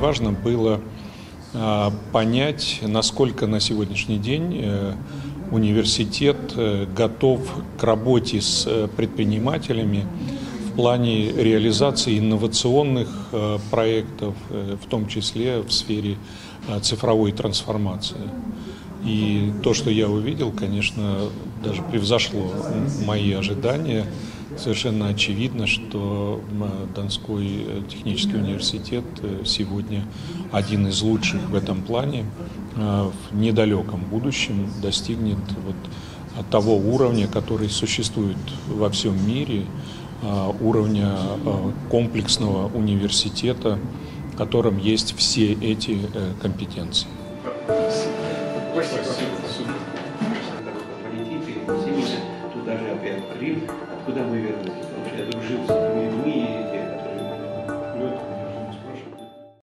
важно было а, понять, насколько на сегодняшний день э, университет э, готов к работе с э, предпринимателями в плане реализации инновационных проектов, в том числе в сфере цифровой трансформации. И то, что я увидел, конечно, даже превзошло мои ожидания. Совершенно очевидно, что Донской технический университет э, сегодня один из лучших в этом плане. Э, в недалеком будущем достигнет вот того уровня, который существует во всем мире, э, уровня комплексного университета, в котором есть все эти компетенции. Полетите, снимите туда же опять Крым, откуда мы вернулись, потому что я дружил с